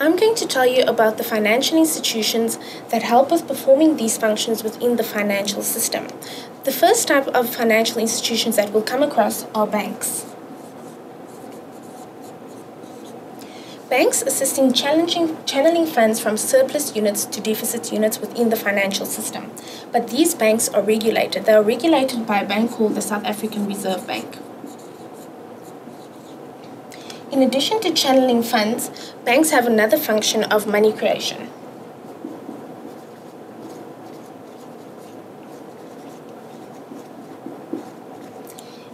I'm going to tell you about the financial institutions that help with performing these functions within the financial system. The first type of financial institutions that we'll come across are banks. Banks assist in channeling funds from surplus units to deficit units within the financial system. But these banks are regulated. They are regulated by a bank called the South African Reserve Bank. In addition to channeling funds, banks have another function of money creation.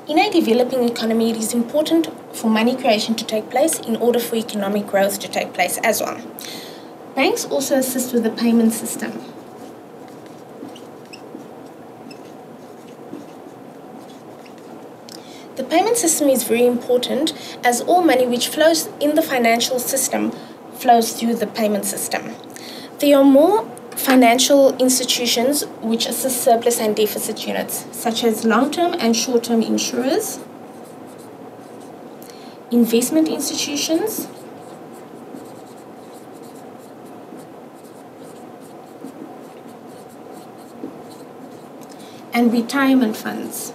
In a developing economy, it is important for money creation to take place in order for economic growth to take place as well. Banks also assist with the payment system. The payment system is very important as all money which flows in the financial system flows through the payment system. There are more financial institutions which assist surplus and deficit units, such as long term and short term insurers, investment institutions, and retirement funds.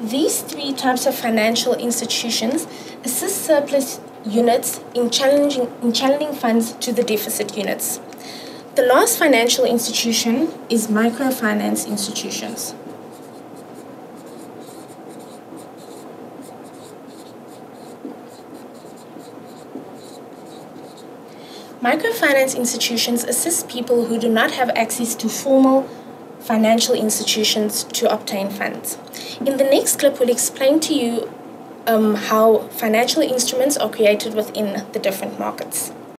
These three types of financial institutions assist surplus units in challenging in channeling funds to the deficit units. The last financial institution is microfinance institutions. Microfinance institutions assist people who do not have access to formal financial institutions to obtain funds. In the next clip, we'll explain to you um, how financial instruments are created within the different markets.